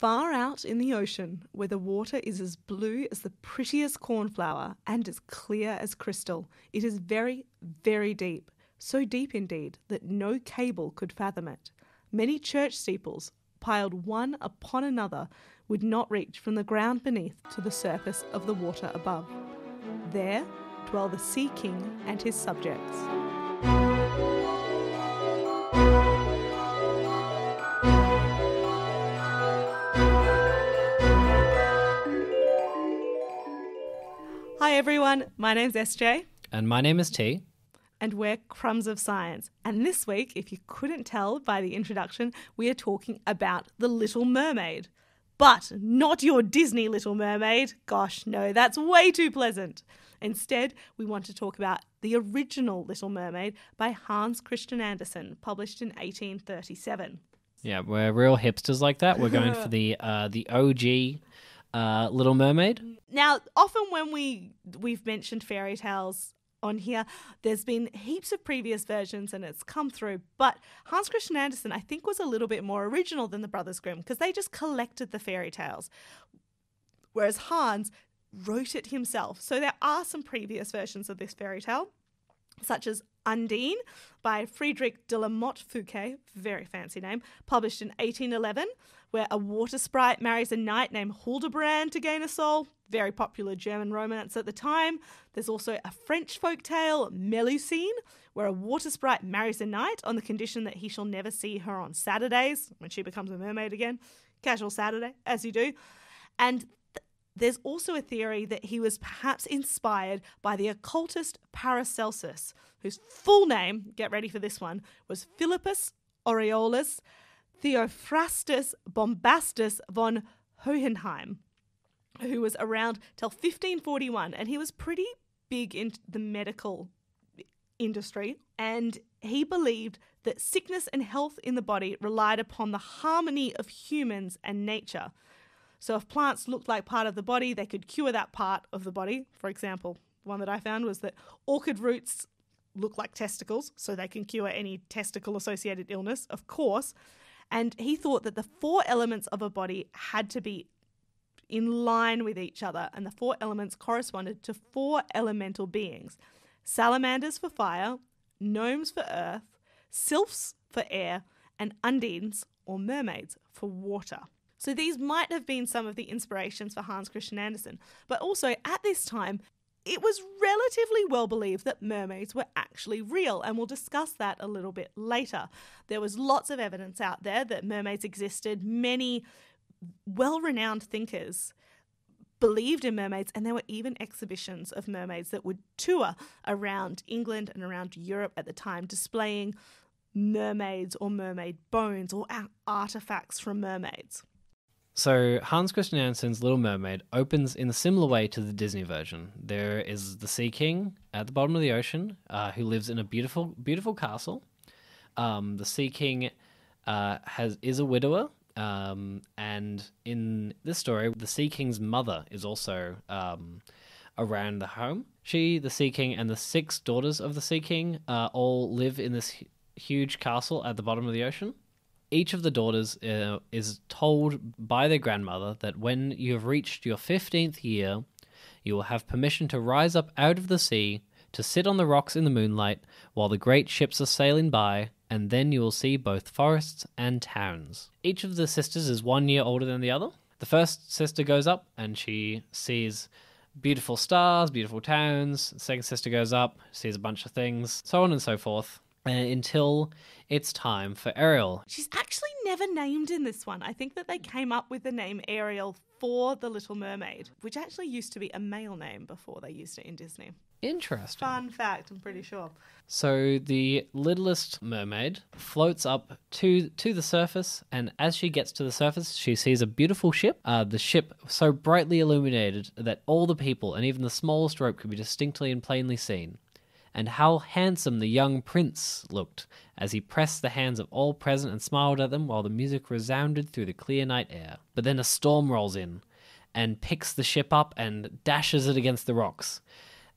Far out in the ocean, where the water is as blue as the prettiest cornflower and as clear as crystal, it is very, very deep. So deep indeed that no cable could fathom it. Many church steeples, piled one upon another, would not reach from the ground beneath to the surface of the water above. There dwell the Sea King and his subjects. Hi everyone, my name's SJ And my name is T. and we're Crumbs of Science. And this week, if you couldn't tell by the introduction, we are talking about The Little Mermaid. But not your Disney Little Mermaid. Gosh, no, that's way too pleasant. Instead, we want to talk about the original Little Mermaid by Hans Christian Andersen, published in 1837. Yeah, we're real hipsters like that. We're going for the uh, the OG uh, Little Mermaid. Now, often when we we've mentioned fairy tales on here, there's been heaps of previous versions and it's come through. But Hans Christian Andersen, I think, was a little bit more original than the Brothers Grimm because they just collected the fairy tales, whereas Hans wrote it himself. So there are some previous versions of this fairy tale, such as Undine by Friedrich de la Motte Fouqué, very fancy name, published in 1811, where a water sprite marries a knight named Hildebrand to gain a soul. Very popular German romance at the time. There's also a French folk tale, Melusine, where a water sprite marries a knight on the condition that he shall never see her on Saturdays, when she becomes a mermaid again. Casual Saturday, as you do. And there's also a theory that he was perhaps inspired by the occultist Paracelsus, whose full name, get ready for this one, was Philippus Aureolus Theophrastus Bombastus von Hohenheim, who was around till 1541, and he was pretty big in the medical industry, and he believed that sickness and health in the body relied upon the harmony of humans and nature. So if plants looked like part of the body, they could cure that part of the body. For example, one that I found was that orchid roots look like testicles, so they can cure any testicle associated illness, of course. And he thought that the four elements of a body had to be in line with each other, and the four elements corresponded to four elemental beings salamanders for fire, gnomes for earth, sylphs for air, and undines or mermaids for water. So these might have been some of the inspirations for Hans Christian Andersen, but also at this time, it was relatively well believed that mermaids were actually real, and we'll discuss that a little bit later. There was lots of evidence out there that mermaids existed. Many well renowned thinkers believed in mermaids, and there were even exhibitions of mermaids that would tour around England and around Europe at the time, displaying mermaids or mermaid bones or artifacts from mermaids. So Hans Christian Andersen's Little Mermaid opens in a similar way to the Disney version. There is the Sea King at the bottom of the ocean, uh, who lives in a beautiful, beautiful castle. Um, the Sea King uh, has is a widower, um, and in this story, the Sea King's mother is also um, around the home. She, the Sea King, and the six daughters of the Sea King uh, all live in this huge castle at the bottom of the ocean. Each of the daughters uh, is told by their grandmother that when you have reached your 15th year, you will have permission to rise up out of the sea, to sit on the rocks in the moonlight while the great ships are sailing by, and then you will see both forests and towns. Each of the sisters is one year older than the other. The first sister goes up and she sees beautiful stars, beautiful towns. The second sister goes up, sees a bunch of things, so on and so forth, until it's time for Ariel. She's actually never named in this one. I think that they came up with the name Ariel for the Little Mermaid, which actually used to be a male name before they used it in Disney. Interesting. Fun fact, I'm pretty sure. So the littlest mermaid floats up to to the surface, and as she gets to the surface, she sees a beautiful ship. Uh, the ship so brightly illuminated that all the people and even the smallest rope could be distinctly and plainly seen. And how handsome the young prince looked as he pressed the hands of all present and smiled at them while the music resounded through the clear night air. But then a storm rolls in and picks the ship up and dashes it against the rocks.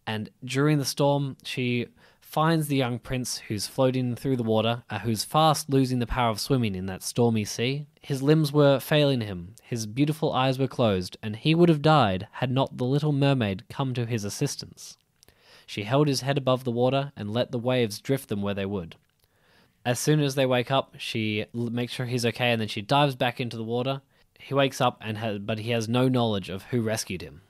And during the storm, she finds the young prince who's floating through the water, uh, who's fast losing the power of swimming in that stormy sea. His limbs were failing him, his beautiful eyes were closed, and he would have died had not the little mermaid come to his assistance. She held his head above the water and let the waves drift them where they would. As soon as they wake up, she makes sure he's okay, and then she dives back into the water. He wakes up, and ha- but he has no knowledge of who rescued him.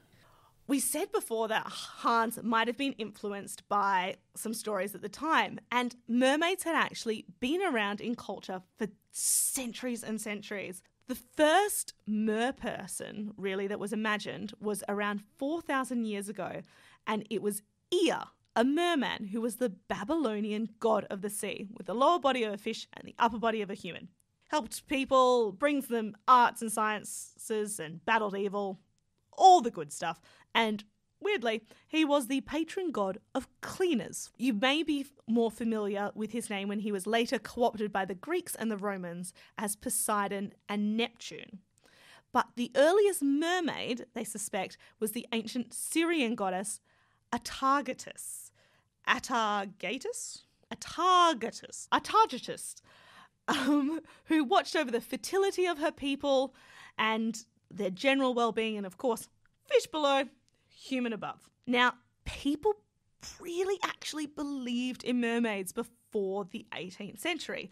We said before that Hans might have been influenced by some stories at the time, and mermaids had actually been around in culture for centuries and centuries. The first merperson, really, that was imagined was around 4,000 years ago, and it was Ea, a merman who was the Babylonian god of the sea, with the lower body of a fish and the upper body of a human. Helped people, brings them arts and sciences, and battled evil, all the good stuff. And weirdly, he was the patron god of cleaners. You may be more familiar with his name when he was later co opted by the Greeks and the Romans as Poseidon and Neptune. But the earliest mermaid, they suspect, was the ancient Syrian goddess Atargatis. Atargatis? Atargatis. Atargatis. Um, who watched over the fertility of her people and their general well being, and of course, fish below, human above. Now, people really actually believed in mermaids before the 18th century.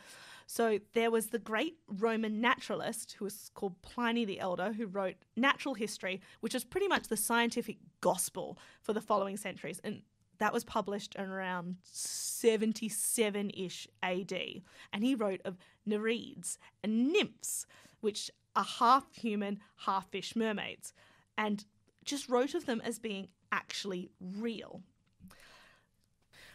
So there was the great Roman naturalist who was called Pliny the Elder, who wrote Natural History, which is pretty much the scientific gospel for the following centuries. And that was published around 77 ish AD. And he wrote of Nereids and nymphs, which are half human, half fish mermaids, and just wrote of them as being actually real.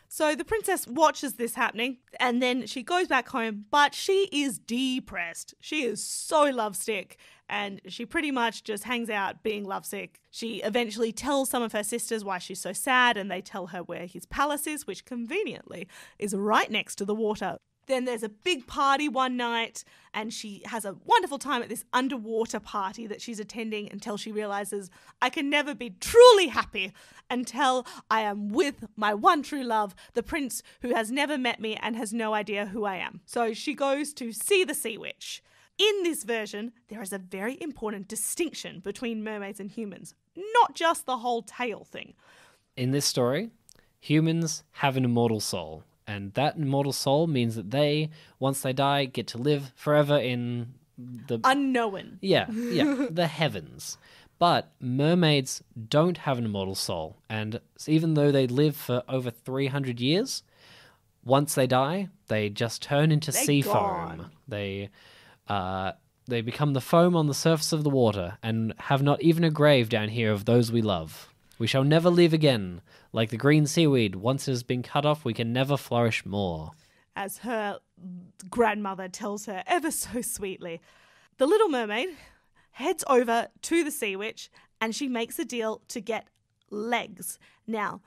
So the princess watches this happening and then she goes back home, but she is depressed. She is so lovesick and she pretty much just hangs out being lovesick. She eventually tells some of her sisters why she's so sad and they tell her where his palace is, which conveniently is right next to the water. Then there's a big party one night, and she has a wonderful time at this underwater party that she's attending until she realizes I can never be truly happy until I am with my one true love, the prince who has never met me and has no idea who I am. So she goes to see the sea witch. In this version, there is a very important distinction between mermaids and humans, not just the whole tail thing. In this story, humans have an immortal soul, and that immortal soul means that they, once they die, get to live forever in the Unknown. yeah, yeah, the heavens. But mermaids don't have an immortal soul, and even though they live for over 300 years, once they die, they just turn into They're sea gone. foam. They uh, they become the foam on the surface of the water and have not even a grave down here of those we love. We shall never live again. Like the green seaweed, once it has been cut off, we can never flourish more. as her grandmother tells her ever so sweetly. The little mermaid heads over to the sea witch and she makes a deal to get legs. Now,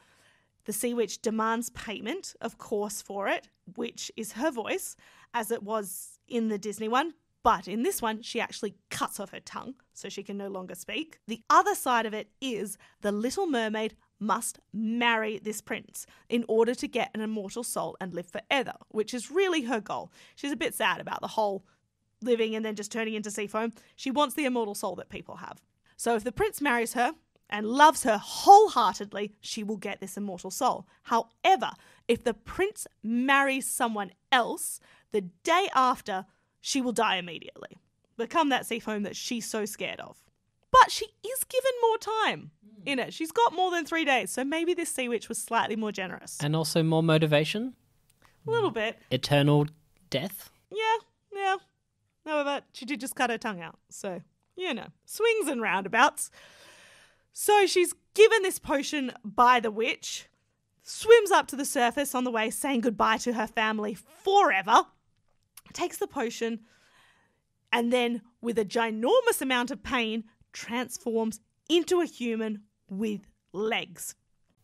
the sea witch demands payment, of course, for it, which is her voice, as it was in the Disney one. But in this one, she actually cuts off her tongue so she can no longer speak. The other side of it is the little mermaid must marry this prince in order to get an immortal soul and live forever, which is really her goal. She's a bit sad about the whole living and then just turning into sea foam. She wants the immortal soul that people have. So if the prince marries her and loves her wholeheartedly, she will get this immortal soul. However, if the prince marries someone else, the day after, she will die immediately. Become that sea home that she's so scared of. But she is given more time in it. She's got more than three days, so maybe this sea witch was slightly more generous. And also more motivation, A little bit. eternal death. Yeah, yeah. However, she did just cut her tongue out. So, you know, swings and roundabouts. So she's given this potion by the witch, swims up to the surface on the way, saying goodbye to her family forever, takes the potion, and then, with a ginormous amount of pain, transforms into a human with legs.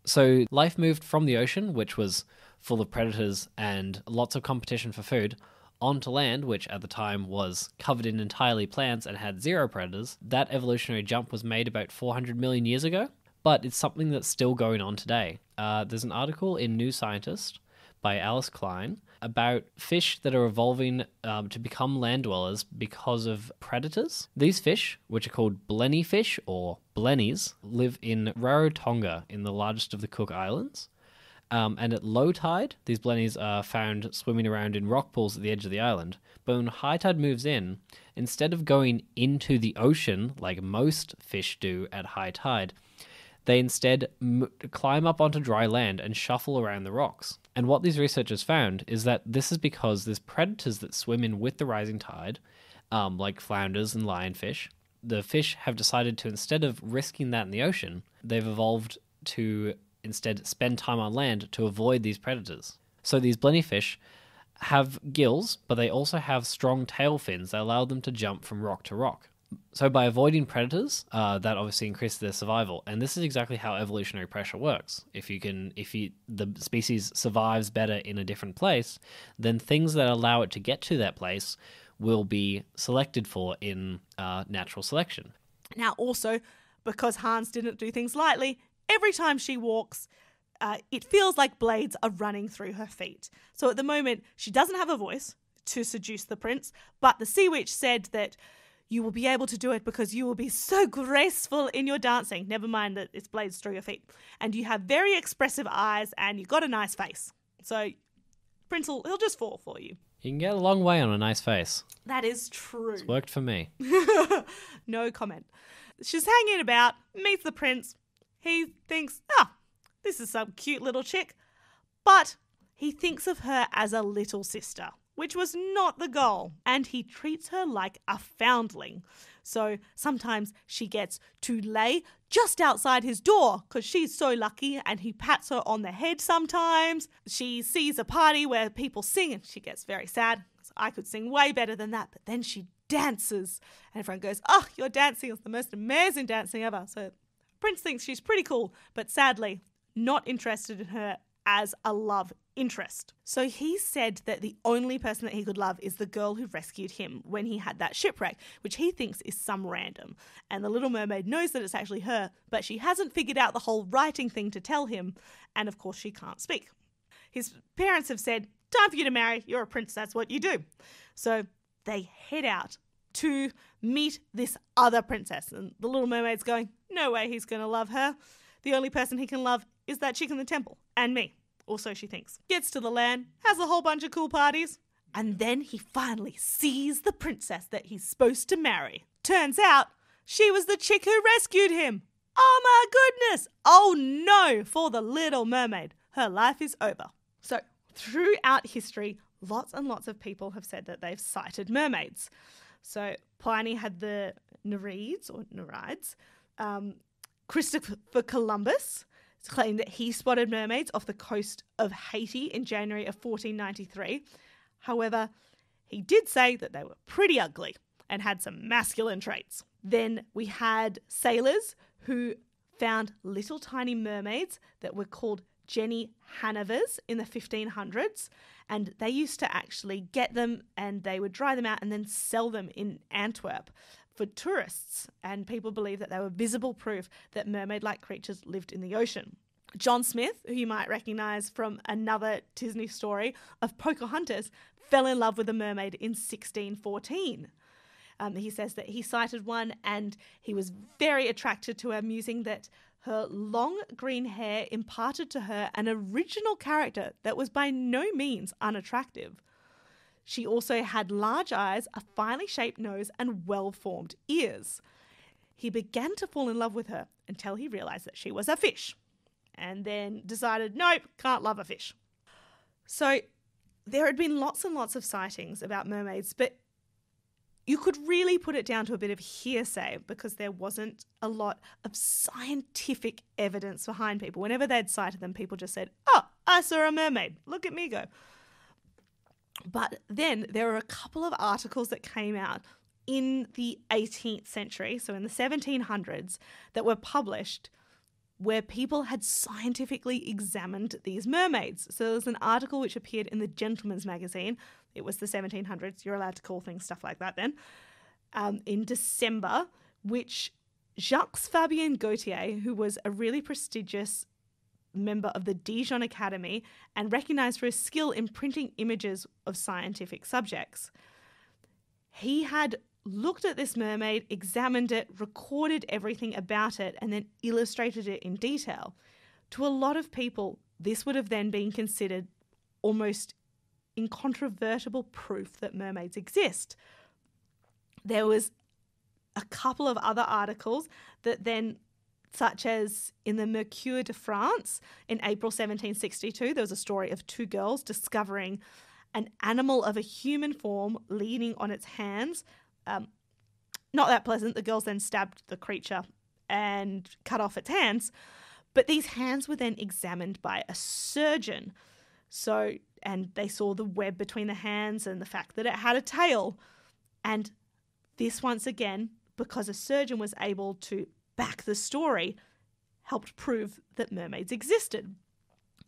So life moved from the ocean, which was full of predators and lots of competition for food, onto land, which at the time was covered in entirely plants and had zero predators. That evolutionary jump was made about 400 million years ago, but it's something that's still going on today. Uh, there's an article in New Scientist by Alice Klein about fish that are evolving um, to become land dwellers because of predators. These fish, which are called blenny fish or blennies, live in Rarotonga in the largest of the Cook Islands. Um, and at low tide, these blennies are found swimming around in rock pools at the edge of the island. But when high tide moves in, instead of going into the ocean like most fish do at high tide, they instead m- climb up onto dry land and shuffle around the rocks. And what these researchers found is that this is because there's predators that swim in with the rising tide, um, like flounders and lionfish. The fish have decided to, instead of risking that in the ocean, they've evolved to instead spend time on land to avoid these predators. So these blenny fish have gills, but they also have strong tail fins that allow them to jump from rock to rock. So by avoiding predators, uh, that obviously increases their survival, and this is exactly how evolutionary pressure works. If you can, if you, the species survives better in a different place, then things that allow it to get to that place will be selected for in uh, natural selection. Now, also, because Hans didn't do things lightly, every time she walks, uh, it feels like blades are running through her feet. So at the moment, she doesn't have a voice to seduce the prince, but the sea witch said that you will be able to do it because you will be so graceful in your dancing. Never mind that it's blades through your feet. And you have very expressive eyes and you've got a nice face. So Prince will he'll just fall for you. You can get a long way on a nice face. That is true. It's worked for me. no comment. She's hanging about, meets the prince. He thinks, ah, this is some cute little chick. But he thinks of her as a little sister which was not the goal, and he treats her like a foundling. So sometimes she gets to lay just outside his door because she's so lucky, and he pats her on the head sometimes. She sees a party where people sing and she gets very sad. I could sing way better than that, but then she dances, and everyone goes, Oh, your dancing is the most amazing dancing ever. So Prince thinks she's pretty cool, but sadly, not interested in her as a love interest. So he said that the only person that he could love is the girl who rescued him when he had that shipwreck, which he thinks is some random. And the little mermaid knows that it's actually her, but she hasn't figured out the whole writing thing to tell him, and of course she can't speak. His parents have said, Time for you to marry, you're a prince, that's what you do. So they head out to meet this other princess, and the little mermaid's going, No way he's gonna love her. The only person he can love is that chick in the temple, and me. Or so she thinks. Gets to the land, has a whole bunch of cool parties, and then he finally sees the princess that he's supposed to marry. Turns out, she was the chick who rescued him. Oh my goodness! Oh no, for the little mermaid. Her life is over. So, throughout history, lots and lots of people have said that they've sighted mermaids. So, Pliny had the Nereids or Nereids. Um, Christopher Columbus claimed that he spotted mermaids off the coast of Haiti in January of 1493. However, he did say that they were pretty ugly and had some masculine traits. Then we had sailors who found little tiny mermaids that were called Jenny Hanivers in the 1500s, and they used to actually get them and they would dry them out and then sell them in Antwerp for tourists, and people believe that they were visible proof that mermaid like creatures lived in the ocean. John Smith, who you might recognize from another Disney story of Pocahontas, fell in love with a mermaid in 1614. Um, he says that he sighted one and he was very attracted to her, musing that her long green hair imparted to her an original character that was by no means unattractive. She also had large eyes, a finely shaped nose, and well formed ears. He began to fall in love with her until he realized that she was a fish, and then decided, nope, can't love a fish. So there had been lots and lots of sightings about mermaids, but you could really put it down to a bit of hearsay because there wasn't a lot of scientific evidence behind people. Whenever they'd sighted them, people just said, Oh, I saw a mermaid. Look at me go. But then there were a couple of articles that came out in the 18th century, so in the 1700s, that were published where people had scientifically examined these mermaids. So there was an article which appeared in the Gentleman's Magazine. It was the 1700s. You're allowed to call things stuff like that then. Um, in December, which Jacques Fabien Gautier, who was a really prestigious member of the Dijon Academy and recognized for his skill in printing images of scientific subjects. He had looked at this mermaid, examined it, recorded everything about it, and then illustrated it in detail. To a lot of people, this would have then been considered almost incontrovertible proof that mermaids exist. There was a couple of other articles that then such as in the Mercure de France in April 1762, there was a story of two girls discovering an animal of a human form leaning on its hands. Um, not that pleasant. The girls then stabbed the creature and cut off its hands. But these hands were then examined by a surgeon. So, and they saw the web between the hands and the fact that it had a tail. And this, once again, because a surgeon was able to back the story, helped prove that mermaids existed.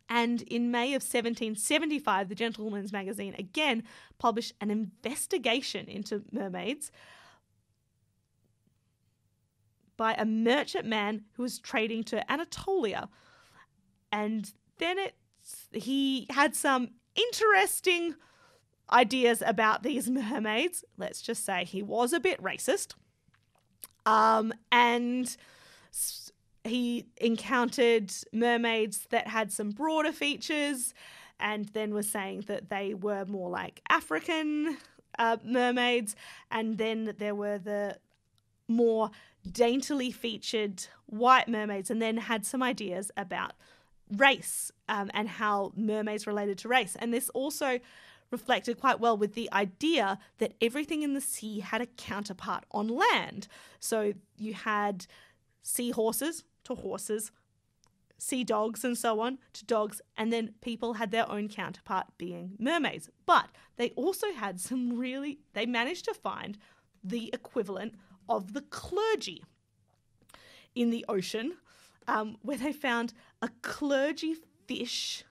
And in May of 1775, the Gentleman's Magazine again published an investigation into mermaids by a merchantman who was trading to Anatolia. And then it, he had some interesting ideas about these mermaids. Let's just say he was a bit racist. Um, and he encountered mermaids that had some broader features and then was saying that they were more like African uh, mermaids. And then there were the more daintily featured white mermaids, and then had some ideas about race um, and how mermaids related to race. And this also reflected quite well with the idea that everything in the sea had a counterpart on land. So you had seahorses to horses, sea dogs and so on to dogs, and then people had their own counterpart being mermaids. But they also had some really, they managed to find the equivalent of the clergy in the ocean, um, where they found a clergy fish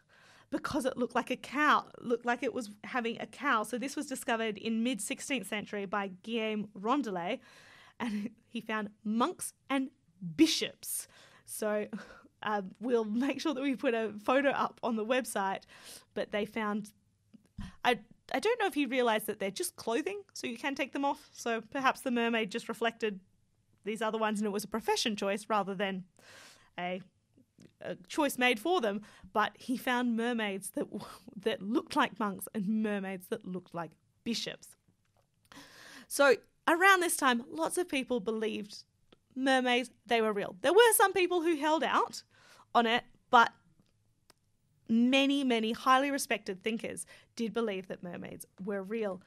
because it looked like a cow, looked like it was having a cow. So this was discovered in mid 16th century by Guillaume Rondelet, and he found monks and bishops. So uh, we'll make sure that we put a photo up on the website. But they found, I I don't know if he realised that they're just clothing, so you can take them off. So perhaps the mermaid just reflected these other ones, and it was a profession choice rather than a a choice made for them, but he found mermaids that that looked like monks and mermaids that looked like bishops. So around this time, lots of people believed mermaids they were real. There were some people who held out on it, but many, many highly respected thinkers did believe that mermaids were real.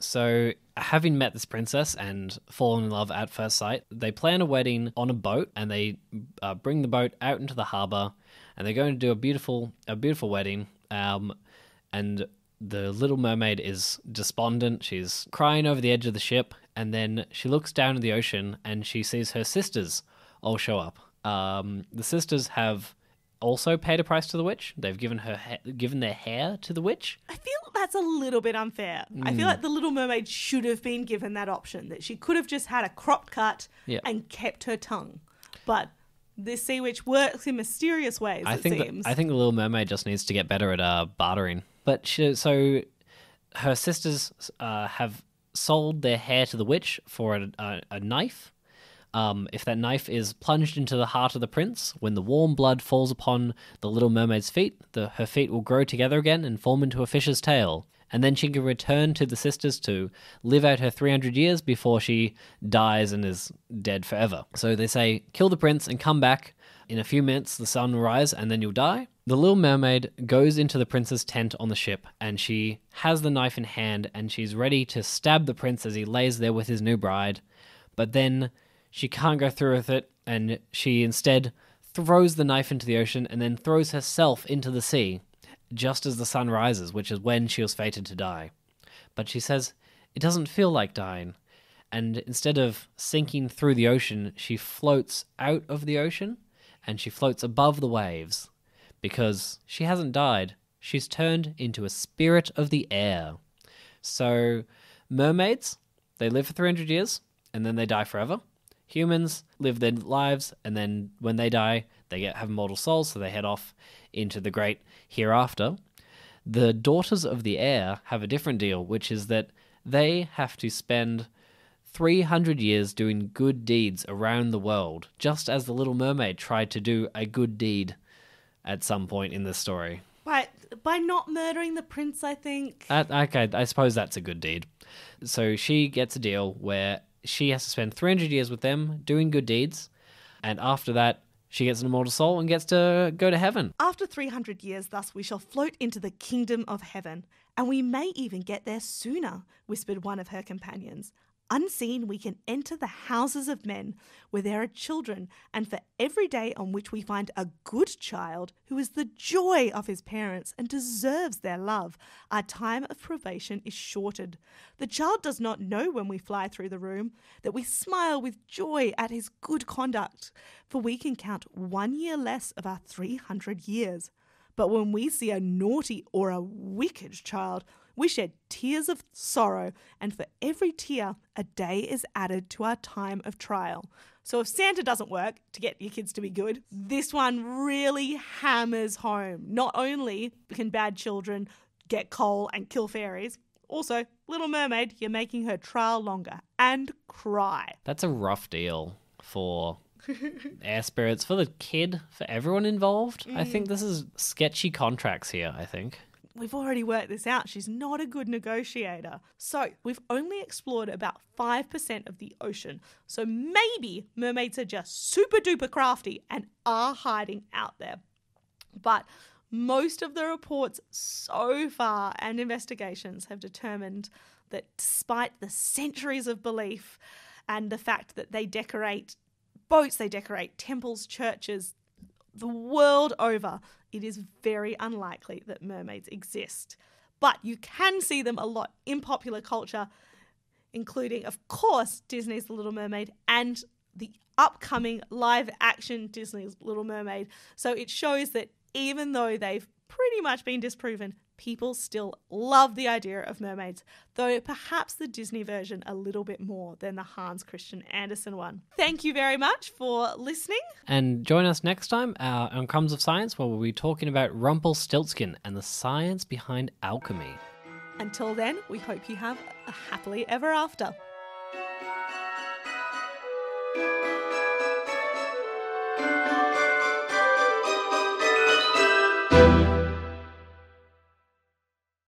So, having met this princess and fallen in love at first sight, they plan a wedding on a boat, and they uh, bring the boat out into the harbor, and they're going to do a beautiful, a beautiful wedding. Um, and the little mermaid is despondent; she's crying over the edge of the ship, and then she looks down at the ocean, and she sees her sisters all show up. Um, the sisters have also paid a price to the witch. They've given her ha- given their hair to the witch. I feel that's a little bit unfair. I feel like the Little Mermaid should have been given that option that she could have just had a crop cut Yeah. and kept her tongue. But this sea witch works in mysterious ways. I it think seems. that, I think the Little Mermaid just needs to get better at uh, bartering. But she, so her sisters uh, have sold their hair to the witch for a, a, a knife. Um, if that knife is plunged into the heart of the prince, when the warm blood falls upon the little mermaid's feet, the, her feet will grow together again and form into a fish's tail. And then she can return to the sisters to live out her 300 years before she dies and is dead forever. So they say, kill the prince and come back. In a few minutes, the sun will rise and then you'll die. The little mermaid goes into the prince's tent on the ship and she has the knife in hand and she's ready to stab the prince as he lays there with his new bride. But then she can't go through with it, and she instead throws the knife into the ocean and then throws herself into the sea, just as the sun rises, which is when she was fated to die. But she says it doesn't feel like dying, and instead of sinking through the ocean, she floats out of the ocean and she floats above the waves because she hasn't died. She's turned into a spirit of the air. So, mermaids, they live for 300 years and then they die forever. Humans live their lives, and then when they die, they get have mortal souls, so they head off into the great hereafter. The daughters of the air have a different deal, which is that they have to spend 300 years doing good deeds around the world, just as the Little Mermaid tried to do a good deed at some point in the story. By by not murdering the prince, I think. Uh, okay, I suppose that's a good deed. So she gets a deal where she has to spend 300 years with them doing good deeds, and after that, she gets an immortal soul and gets to go to heaven. After 300 years, thus, we shall float into the kingdom of heaven, and we may even get there sooner, whispered one of her companions. Unseen, we can enter the houses of men where there are children, and for every day on which we find a good child who is the joy of his parents and deserves their love, our time of probation is shortened. The child does not know when we fly through the room that we smile with joy at his good conduct, for we can count one year less of our 300 years. But when we see a naughty or a wicked child, we shed tears of sorrow, and for every tear, a day is added to our time of trial. So if Santa doesn't work to get your kids to be good, this one really hammers home. Not only can bad children get coal and kill fairies, also, Little Mermaid, you're making her trial longer and cry. That's a rough deal for air spirits, for the kid, for everyone involved. I think mm. this is sketchy contracts here, I think. We've already worked this out. She's not a good negotiator. So, we've only explored about 5% of the ocean. So, maybe mermaids are just super duper crafty and are hiding out there. But most of the reports so far and investigations have determined that despite the centuries of belief and the fact that they decorate boats, they decorate temples, churches, the world over, it is very unlikely that mermaids exist. But you can see them a lot in popular culture, including, of course, Disney's The Little Mermaid and the upcoming live action Disney's Little Mermaid. So it shows that even though they've pretty much been disproven, people still love the idea of mermaids, though perhaps the Disney version a little bit more than the Hans Christian Andersen one. Thank you very much for listening. And join us next time uh, on Crumbs of Science, where we'll be talking about Rumpelstiltskin and the science behind alchemy. Until then, we hope you have a happily ever after.